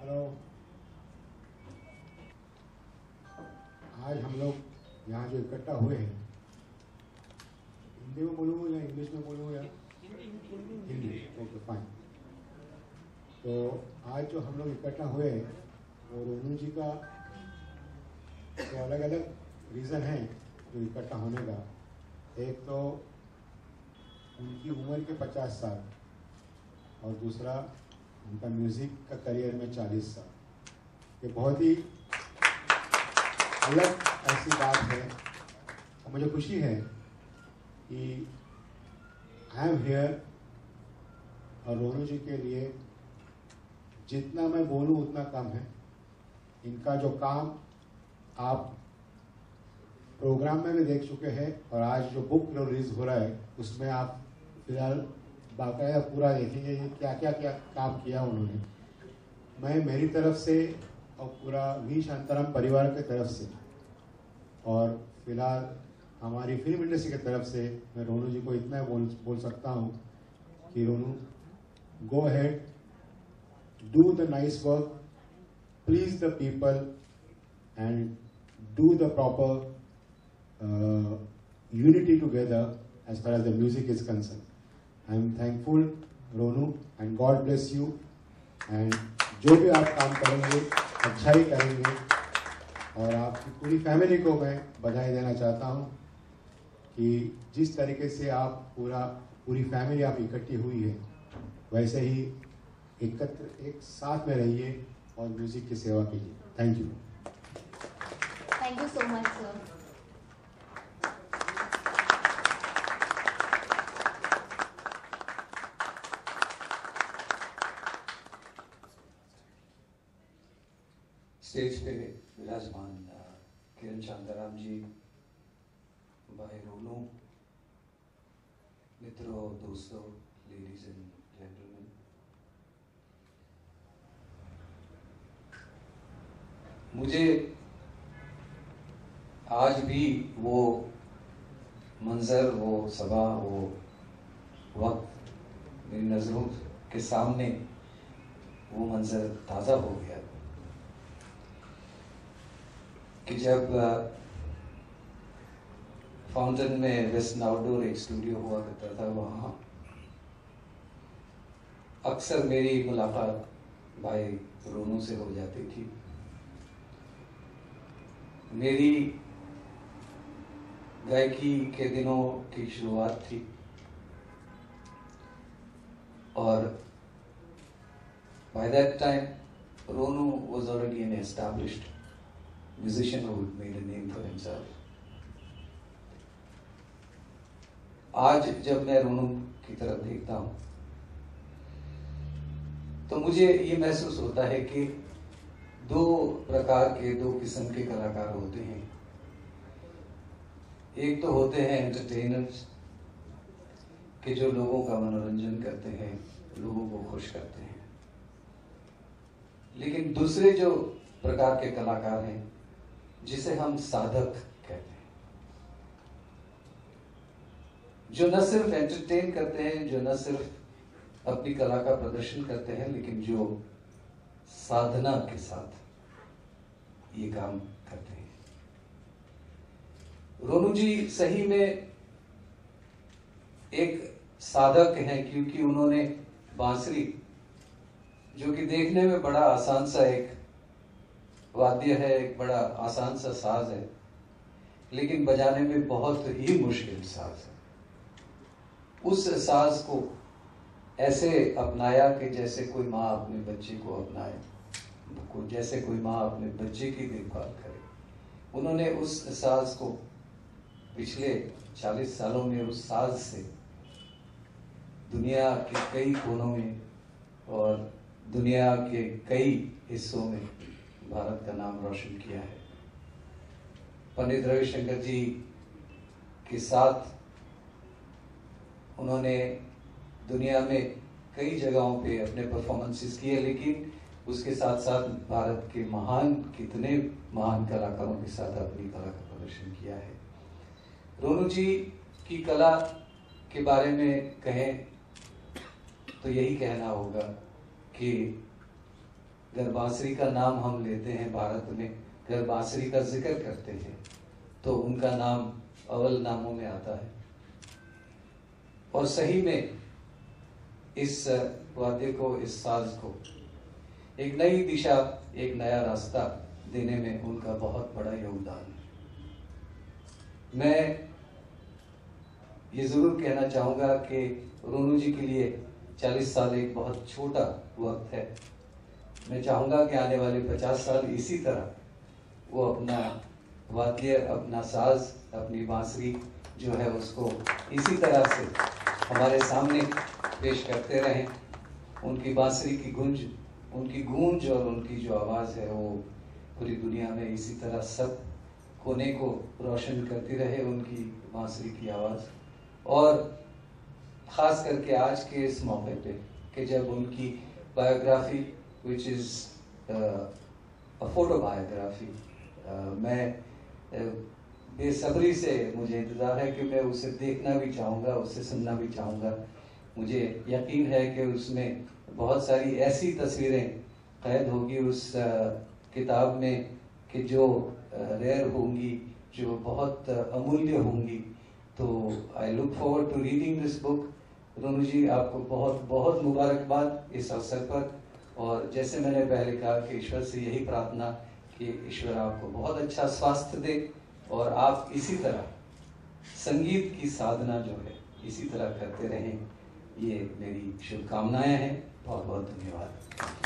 Hello आज हम लोग यहाँ जो इकट्ठा हुए हैं, हिंदी में बोलूँ या इंग्लिश में बोलूँ या हिंदी? ओके फाइन तो आज जो हम लोग इकट्ठा हुए हैं, वो रोनू जी का तो अलग अलग रीज़न है जो इकट्ठा होने का। एक तो उनकी उम्र के पचास साल। और दूसरा, उनका म्यूज़िक का करियर में चालीस साल। ये बहुत ही अलग ऐसी बात है। और मुझे खुशी है कि आई एम हेयर और रोनू जी के लिए जितना मैं बोलूँ उतना कम है। इनका जो काम आप प्रोग्राम में भी देख चुके हैं और आज जो बुक रिलीज़ हो रहा है, उसमें आप फ़िलहाल बाकायदा पूरा देखेंगे क्या क्या क्या काम किया उन्होंने मैं मेरी तरफ़ से और पूरा वी शांताराम परिवार के तरफ़ से और फ़िलहाल हमारी फ़िल्म इंडस्ट्री की तरफ़ से मैं रोनू जी को इतना बोल बोल सकता हूँ कि Ronu go ahead do the nice work please the people and do the proper unity together as far as the music is concerned. I am thankful Ronu and God bless you and जो भी आप काम करेंगे अच्छा ही करेंगे, और आपकी पूरी फैमिली को मैं बधाई देना चाहता हूँ कि जिस तरीके से आप पूरा, पूरी फैमिली आप इकट्ठी हुई है, वैसे ही एकत्र, एक साथ में रहिए और म्यूज़िक की सेवा कीजिए। Thank you thank you so much sir. Stage पे विराजमान किरण शांताराम जी, भाई रोनू, मित्रों, दोस्तों लेडीज़ एंड जेंटलमैन मुझे आज भी वो मंजर, वो सभा, वो वक्त मेरी नज़रों के सामने वो मंजर ताज़ा हो गया। कि जब फाउंटेन में वेस्ट आउटडोर एक स्टूडियो हुआ करता था वहाँ, अक्सर मेरी मुलाकात भाई रोनू से हो जाती थी। मेरी गायकी के दिनों की शुरुआत थी और by that time Ronu was already an established musician who made a name for himself. आज जब मैं रोनू की तरफ़ देखता हूँ तो मुझे ये महसूस होता है कि दो प्रकार के, दो किस्म के कलाकार होते हैं एक तो होते हैं एंटरटेनर्स कि जो लोगों का मनोरंजन करते हैं, लोगों को खुश करते हैं लेकिन दूसरे जो प्रकार के कलाकार हैं जिसे हम साधक कहते हैं। जो न सिर्फ़ एंटरटेन करते हैं, जो न सिर्फ़ अपनी कला का प्रदर्शन करते हैं, लेकिन जो साधना के साथ ये काम करते हैं। रोनू जी, सही में एक साधक हैं, क्योंकि उन्होंने बांसुरी, जो कि देखने में बड़ा आसान सा एक वाद्य है, एक बड़ा आसान सा साज है, लेकिन बजाने में बहुत ही मुश्किल साज है। उस साज को ऐसे अपनाया कि जैसे कोई माँ अपने बच्चे को अपनाए, को जैसे कोई माँ अपने बच्चे की देखभाल करे। उन्होंने उस साज को पिछले 40 सालों में उस साज से दुनिया के कई कोनों में और दुनिया के कई हिस्सों में भारत का नाम रोशन किया है। पंडित रविशंकर जी के साथ उन्होंने दुनिया में कई जगहों पे अपने परफॉर्मेंसेस किए, लेकिन उसके साथ साथ भारत के महान, कितने महान कलाकारों के साथ अपनी कला का प्रदर्शन किया है। रोनू जी की कला के बारे में कहें तो यही कहना होगा कि अगर बांसुरी का नाम हम लेते हैं भारत में अगर बांसुरी का ज़िक्र करते हैं। तो उनका नाम अवल नामों में आता है। और सही में इस वाद्य को, इस साज को एक नई दिशा, एक नया रास्ता देने में उनका बहुत बड़ा योगदान है। मैं ये ज़रूर कहना चाहूँगा कि रोनू जी के लिए 40 साल एक बहुत छोटा वक्त है। मैं चाहूँगा कि आने वाले 50 साल इसी तरह वो अपना वाद्य, अपना साज, अपनी बांसुरी जो है उसको इसी तरह से हमारे सामने पेश करते रहें। उनकी बांसुरी की गुंज, उनकी गूंज और उनकी जो आवाज़ है वो पूरी दुनिया में इसी तरह सब कोने को रोशन करती रहे उनकी बांसुरी की आवाज़। और ख़ास करके आज के इस मौके पे कि जब उनकी biography which is photo biography मैं uh, बेसब्री से मुझे इंतज़ार है कि मैं उसे देखना भी चाहूँगा उसे सुनना भी चाहूँगा। मुझे यकीन है कि उसमें बहुत सारी ऐसी तस्वीरें कैद होगी उस किताब में कि जो रेयर होंगी जो बहुत अमूल्य होंगी। तो I look forward to reading this book Ronu ji आपको बहुत बहुत मुबारकबाद इस अवसर पर। और जैसे मैंने पहले कहा कि ईश्वर से यही प्रार्थना कि ईश्वर आपको बहुत अच्छा स्वास्थ्य दे और आप इसी तरह संगीत की साधना जो है, इसी तरह करते रहें। ये मेरी शुभकामनाएँ हैं। बहुत बहुत धन्यवाद।